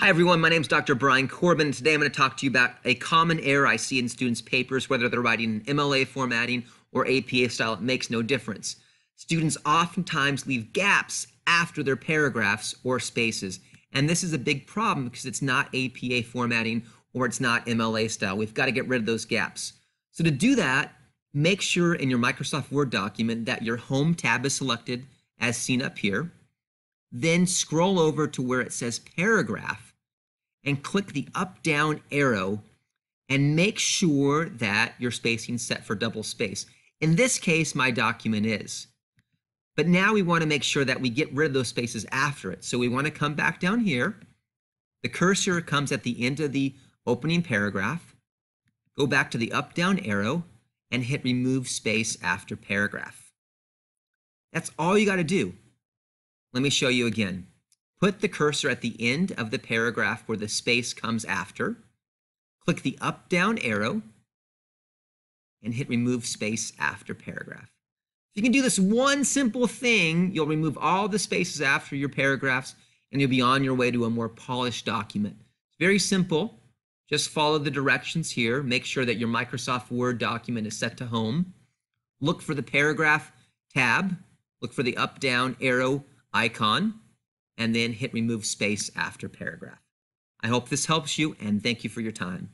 Hi everyone, my name is Dr. Bryan Corbin. Today I'm going to talk to you about a common error I see in students' papers, whether they're writing in MLA formatting or APA style, it makes no difference. Students oftentimes leave gaps after their paragraphs or spaces, and this is a big problem because it's not APA formatting or it's not MLA style. We've got to get rid of those gaps. So to do that, make sure in your Microsoft Word document that your Home tab is selected as seen up here. Then scroll over to where it says Paragraph and click the up down arrow and make sure that your spacing set for double space. In this case, my document is. But now we want to make sure that we get rid of those spaces after it. So we want to come back down here. The cursor comes at the end of the opening paragraph. Go back to the up down arrow and hit remove space after paragraph. That's all you got to do. Let me show you again. Put the cursor at the end of the paragraph where the space comes after. Click the up down arrow and hit remove space after paragraph. If you can do this one simple thing, you'll remove all the spaces after your paragraphs and you'll be on your way to a more polished document. It's very simple. Just follow the directions here. Make sure that your Microsoft Word document is set to home. Look for the paragraph tab. Look for the up down arrow icon and then hit remove space after paragraph. I hope this helps you and thank you for your time.